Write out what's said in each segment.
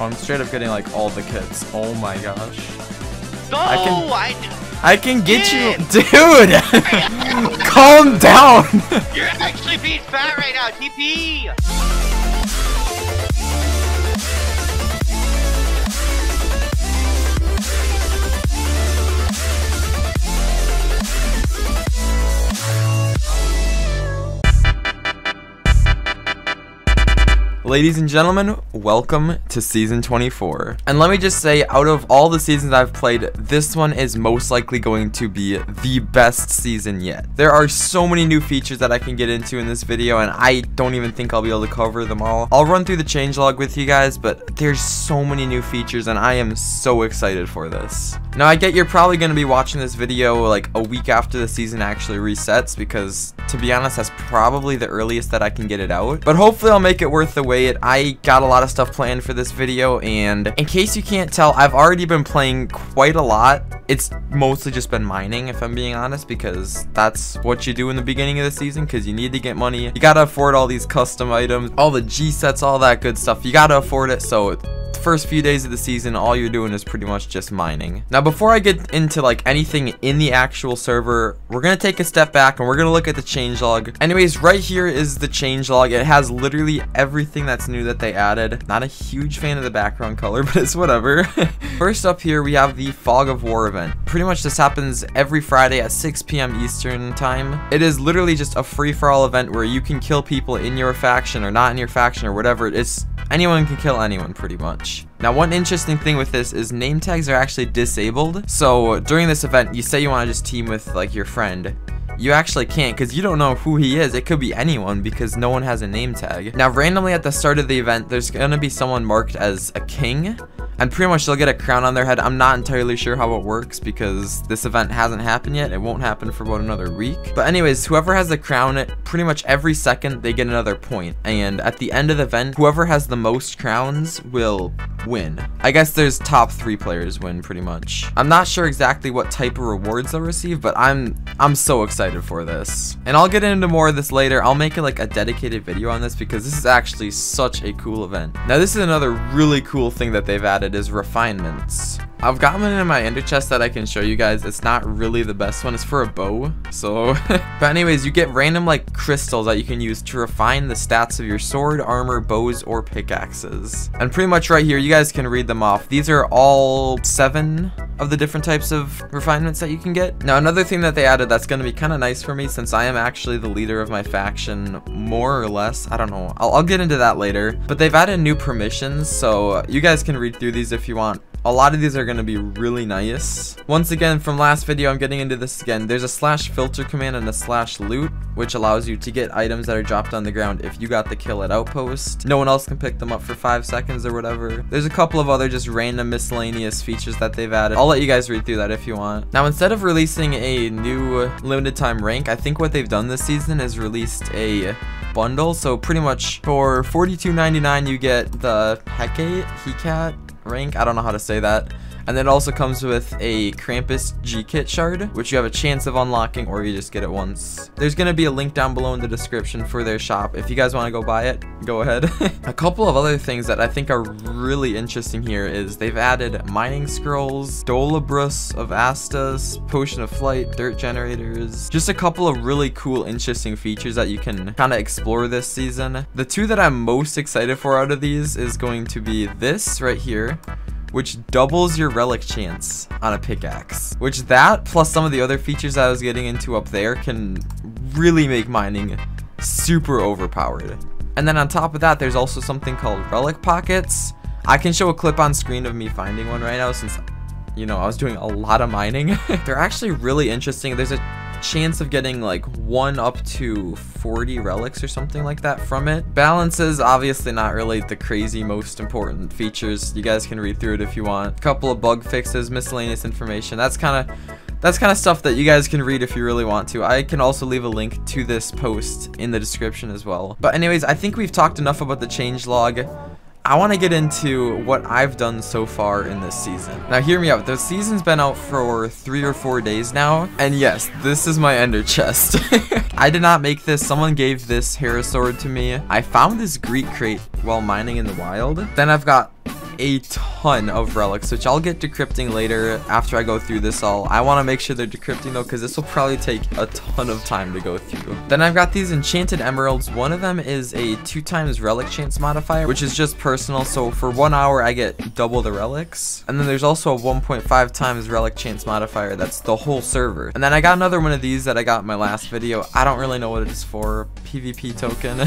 Oh, I'm straight up getting like all the kits. Oh my gosh. No, I can- I, I can get you, dude. Calm down. You're actually being fat right now, TP. Ladies and gentlemen, welcome to season 24. And let me just say, out of all the seasons I've played, this one is most likely going to be the best season yet. There are so many new features that I can get into in this video, and I don't even think I'll be able to cover them all. I'll run through the changelog with you guys, but there's so many new features, and I am so excited for this. Now, I get you're probably going to be watching this video like a week after the season actually resets, because to be honest, that's probably the earliest that I can get it out. But hopefully I'll make it worth the wait. I got a lot of stuff planned for this video, and in case you can't tell, I've already been playing quite a lot. It's mostly just been mining, if I'm being honest, because that's what you do in the beginning of the season, because you need to get money. You gotta afford all these custom items, all the G-sets, all that good stuff. You gotta afford it, so first few days of the season, all you're doing is pretty much just mining. Now, before I get into like anything in the actual server, we're gonna take a step back and we're gonna look at the changelog. Anyways, right here is the changelog. It has literally everything that's new that they added. Not a huge fan of the background color, but it's whatever. First up here, we have the Fog of War event. Pretty much this happens every Friday at 6 p.m. Eastern time. It is literally just a free-for-all event where you can kill people in your faction or not in your faction or whatever. It's anyone can kill anyone pretty much. Now one interesting thing with this is name tags are actually disabled. So during this event, you say you want to just team with like your friend. You actually can't because you don't know who he is. It could be anyone because no one has a name tag. Now randomly at the start of the event, there's going to be someone marked as a king and pretty much they'll get a crown on their head. I'm not entirely sure how it works because this event hasn't happened yet. It won't happen for about another week. But anyways, whoever has the crown, pretty much every second they get another point. And at the end of the event, whoever has the most crowns will win. I guess there's top three players win pretty much. I'm not sure exactly what type of rewards they'll receive, but I'm I'm so excited for this. And I'll get into more of this later. I'll make it like a dedicated video on this because this is actually such a cool event. Now this is another really cool thing that they've added is refinements. I've got one in my ender chest that I can show you guys. It's not really the best one. It's for a bow. So, but anyways, you get random like crystals that you can use to refine the stats of your sword, armor, bows, or pickaxes. And pretty much right here, you guys can read them off. These are all seven of the different types of refinements that you can get. Now, another thing that they added that's going to be kind of nice for me since I am actually the leader of my faction, more or less. I don't know. I'll, I'll get into that later. But they've added new permissions, so you guys can read through these if you want. A lot of these are going to be really nice. Once again, from last video, I'm getting into this again. There's a slash filter command and a slash loot, which allows you to get items that are dropped on the ground if you got the kill at outpost. No one else can pick them up for five seconds or whatever. There's a couple of other just random miscellaneous features that they've added. I'll let you guys read through that if you want. Now, instead of releasing a new limited time rank, I think what they've done this season is released a bundle. So pretty much for $42.99, you get the Hecate, Hecat, rank. I don't know how to say that. And then it also comes with a Krampus G-Kit shard, which you have a chance of unlocking or you just get it once. There's going to be a link down below in the description for their shop. If you guys want to go buy it, go ahead. a couple of other things that I think are really interesting here is they've added mining scrolls, Dolabrus of Astas, Potion of Flight, dirt generators, just a couple of really cool interesting features that you can kind of explore this season. The two that I'm most excited for out of these is going to be this right here, which doubles your relic chance on a pickaxe. Which that, plus some of the other features I was getting into up there, can really make mining super overpowered. And then on top of that, there's also something called relic pockets. I can show a clip on screen of me finding one right now since, you know, I was doing a lot of mining. They're actually really interesting. There's a chance of getting like one up to 40 relics or something like that from it. Balance is obviously not really the crazy most important features. You guys can read through it if you want. A couple of bug fixes, miscellaneous information. That's kind of that's kind of stuff that you guys can read if you really want to. I can also leave a link to this post in the description as well. But anyways, I think we've talked enough about the changelog. I want to get into what I've done so far in this season. Now hear me out, the season's been out for three or four days now, and yes, this is my ender chest. I did not make this, someone gave this sword to me. I found this Greek crate while mining in the wild. Then I've got a ton of relics, which I'll get decrypting later after I go through this all. I want to make sure they're decrypting though, because this will probably take a ton of time to go through. Then I've got these enchanted emeralds. One of them is a two times relic chance modifier, which is just personal. So for one hour, I get double the relics. And then there's also a 1.5 times relic chance modifier. That's the whole server. And then I got another one of these that I got in my last video. I don't really know what it is for. PvP token.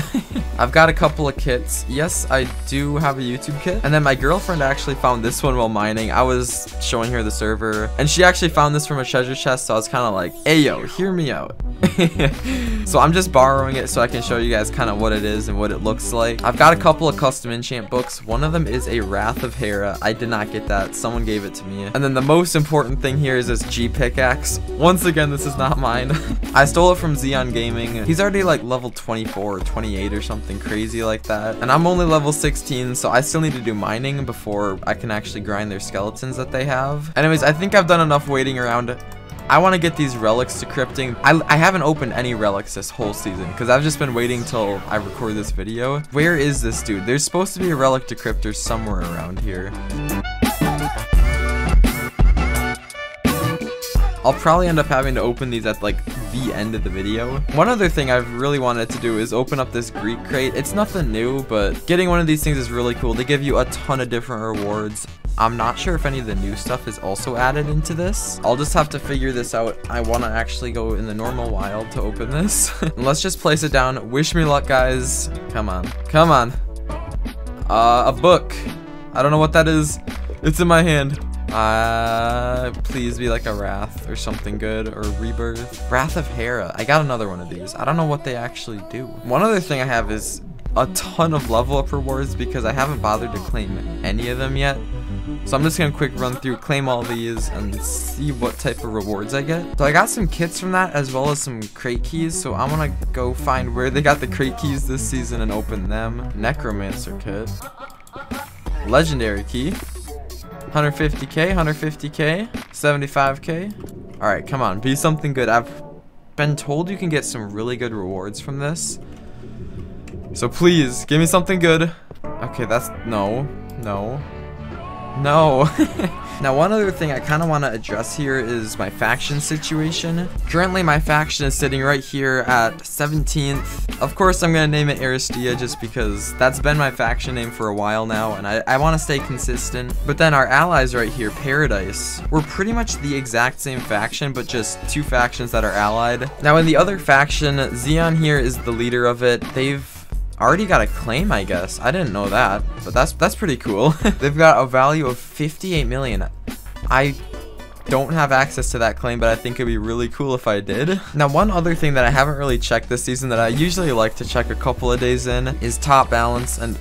I've got a couple of kits. Yes, I do have a YouTube kit. And then my girlfriend actually found this one while mining. I was showing her the server and she actually found this from a treasure chest. So I was kind of like, hey yo, hear me out. so I'm just borrowing it so I can show you guys kind of what it is and what it looks like. I've got a couple of custom enchant books. One of them is a Wrath of Hera. I did not get that. Someone gave it to me. And then the most important thing here is this G pickaxe. Once again, this is not mine. I stole it from Xeon Gaming. He's already like level 24 or 28 or something crazy like that. And I'm only level 16, so I still need to do mining before I can actually grind their skeletons that they have. Anyways, I think I've done enough waiting around. I want to get these relics decrypting. I, I haven't opened any relics this whole season because I've just been waiting till I record this video. Where is this dude? There's supposed to be a relic decryptor somewhere around here. I'll probably end up having to open these at like the end of the video. One other thing I've really wanted to do is open up this Greek crate. It's nothing new, but getting one of these things is really cool. They give you a ton of different rewards. I'm not sure if any of the new stuff is also added into this. I'll just have to figure this out. I want to actually go in the normal wild to open this. Let's just place it down. Wish me luck, guys. Come on. Come on. Uh, a book. I don't know what that is. It's in my hand. Uh, please be like a Wrath or something good or Rebirth. Wrath of Hera. I got another one of these. I don't know what they actually do. One other thing I have is a ton of level up rewards because I haven't bothered to claim any of them yet. So I'm just gonna quick run through, claim all these, and see what type of rewards I get. So I got some kits from that as well as some crate keys. So I'm gonna go find where they got the crate keys this season and open them. Necromancer kit. Legendary key. 150k, 150k, 75k. Alright, come on, be something good. I've been told you can get some really good rewards from this. So please, give me something good. Okay, that's, no, no, no. now, one other thing I kind of want to address here is my faction situation. Currently, my faction is sitting right here at 17th. Of course, I'm going to name it Aristia just because that's been my faction name for a while now, and I, I want to stay consistent. But then our allies right here, Paradise, we're pretty much the exact same faction, but just two factions that are allied. Now, in the other faction, Xeon here is the leader of it. They've already got a claim, I guess. I didn't know that, but that's that's pretty cool. They've got a value of 58 million. I don't have access to that claim, but I think it'd be really cool if I did. Now, one other thing that I haven't really checked this season that I usually like to check a couple of days in is top balance, and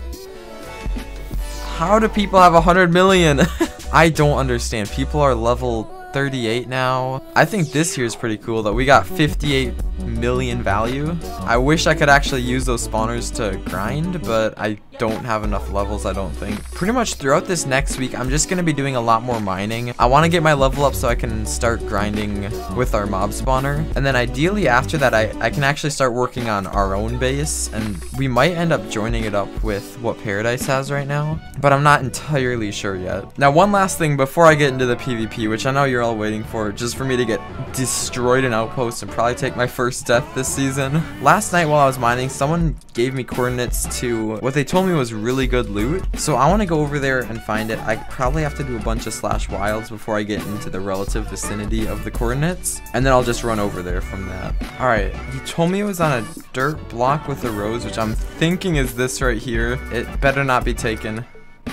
how do people have 100 million? I don't understand. People are level 38 now. I think this is pretty cool that We got 58 million value. I wish I could actually use those spawners to grind, but I don't have enough levels, I don't think. Pretty much throughout this next week, I'm just going to be doing a lot more mining. I want to get my level up so I can start grinding with our mob spawner. And then ideally after that, I, I can actually start working on our own base. And we might end up joining it up with what Paradise has right now. But I'm not entirely sure yet. Now, one last thing before I get into the PvP, which I know you're all waiting for, just for me to get destroyed in Outpost and probably take my first death this season. Last night while I was mining, someone gave me coordinates to what they told me was really good loot. So I want to go over there and find it. I probably have to do a bunch of slash wilds before I get into the relative vicinity of the coordinates. And then I'll just run over there from that. Alright, he told me it was on a dirt block with a rose, which I'm thinking is this right here. It better not be taken.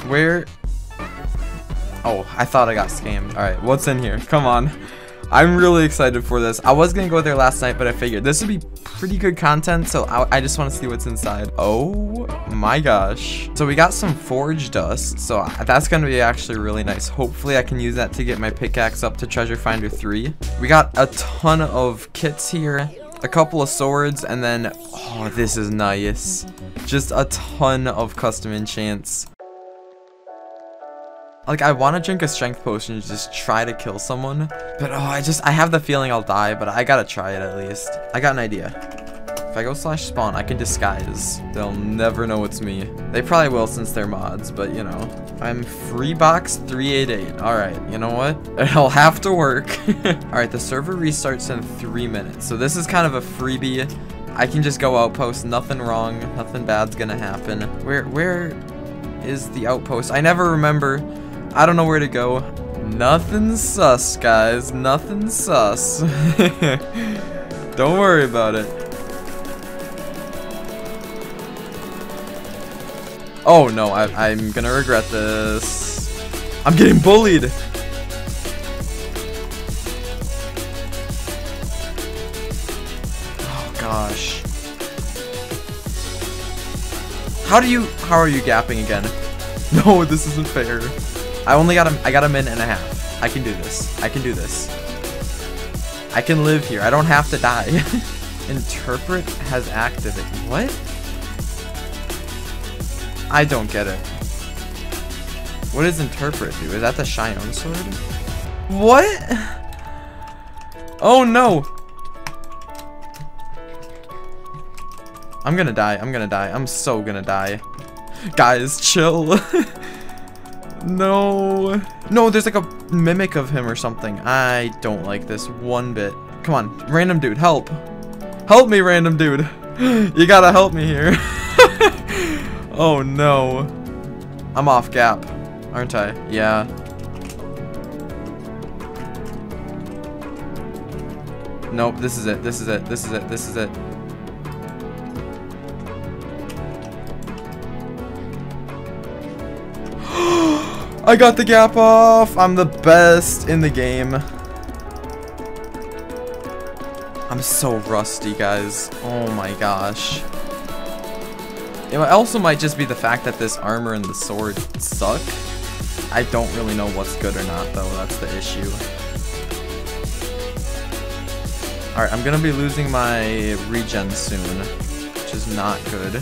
Where? Oh, I thought I got scammed. Alright, what's in here? Come on. I'm really excited for this. I was gonna go there last night, but I figured this would be pretty good content, so I, I just want to see what's inside. Oh my gosh. So we got some forge dust, so that's gonna be actually really nice. Hopefully I can use that to get my pickaxe up to Treasure Finder 3. We got a ton of kits here a couple of swords, and then, oh, this is nice. Just a ton of custom enchants. Like, I want to drink a strength potion just try to kill someone. But, oh, I just, I have the feeling I'll die, but I gotta try it at least. I got an idea. If I go slash spawn, I can disguise. They'll never know it's me. They probably will since they're mods, but you know. I'm freebox 388. Alright, you know what? It'll have to work. Alright, the server restarts in three minutes. So this is kind of a freebie. I can just go outpost, nothing wrong, nothing bad's gonna happen. Where, where is the outpost? I never remember. I don't know where to go. Nothing sus, guys. Nothing sus. don't worry about it. Oh no, I, I'm gonna regret this. I'm getting bullied. Oh gosh. How do you, how are you gapping again? No, this isn't fair. I only got a, I got a minute and a half. I can do this. I can do this. I can live here. I don't have to die. Interpret has activated. What? I don't get it. What does interpret do? Is that the Shion sword? What? Oh no! I'm gonna die. I'm gonna die. I'm so gonna die. Guys, chill. no. No, there's like a mimic of him or something. I don't like this one bit. Come on, random dude, help. Help me, random dude. You gotta help me here. oh no. I'm off gap, aren't I? Yeah. Nope, this is it. This is it. This is it. This is it. I got the gap off. I'm the best in the game. I'm so rusty, guys. Oh my gosh. It also might just be the fact that this armor and the sword suck. I don't really know what's good or not, though. That's the issue. Alright, I'm gonna be losing my regen soon, which is not good.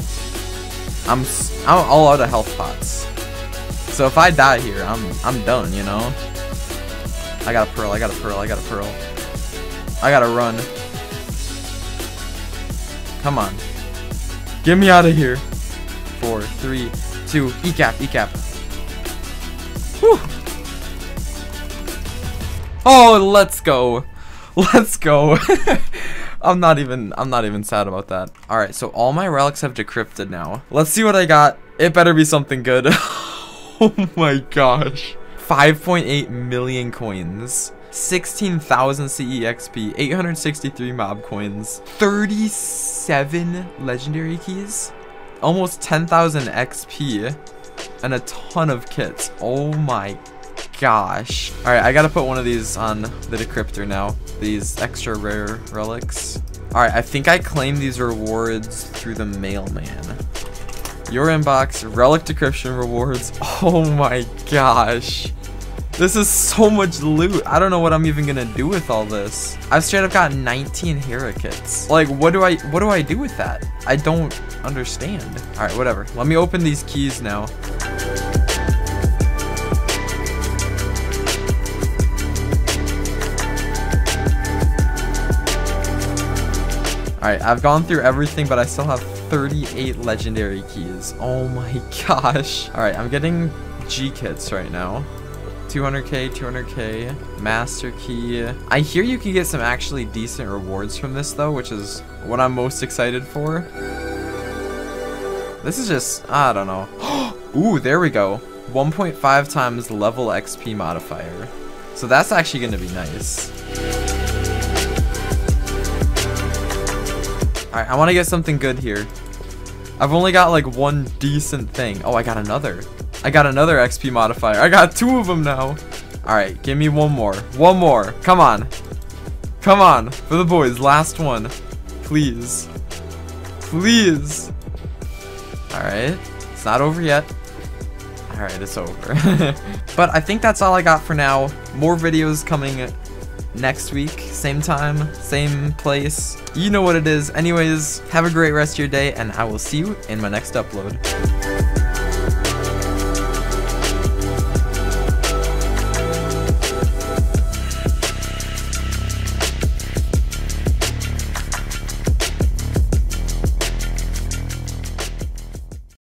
I'm, I'm all out of health pots. So if I die here, I'm I'm done, you know? I got a pearl, I got a pearl, I got a pearl. I gotta run. Come on. Get me out of here. Four, three, two, E-cap, E-cap. Oh, let's go. Let's go. I'm not even I'm not even sad about that. Alright, so all my relics have decrypted now. Let's see what I got. It better be something good. oh my gosh. 5.8 million coins. 16,000 CEXP, 863 mob coins, 37 legendary keys, almost 10,000 XP, and a ton of kits. Oh my gosh. Alright, I gotta put one of these on the decryptor now. These extra rare relics. Alright, I think I claim these rewards through the mailman. Your inbox, relic decryption rewards. Oh my gosh. This is so much loot. I don't know what I'm even gonna do with all this. I've straight up got 19 Hera kits. Like, what do I what do I do with that? I don't understand. All right, whatever. Let me open these keys now. Alright, I've gone through everything, but I still have 38 legendary keys. Oh my gosh. Alright, I'm getting G kits right now. 200k, 200k, master key. I hear you can get some actually decent rewards from this though, which is what I'm most excited for. This is just, I don't know. Ooh, there we go. 1.5 times level XP modifier. So that's actually going to be nice. Alright, I want to get something good here. I've only got like one decent thing. Oh, I got another. I got another XP modifier. I got two of them now. Alright, give me one more. One more. Come on. Come on. For the boys. Last one. Please. Please. Alright. It's not over yet. Alright, it's over. but I think that's all I got for now. More videos coming next week. Same time, same place. You know what it is. Anyways, have a great rest of your day, and I will see you in my next upload.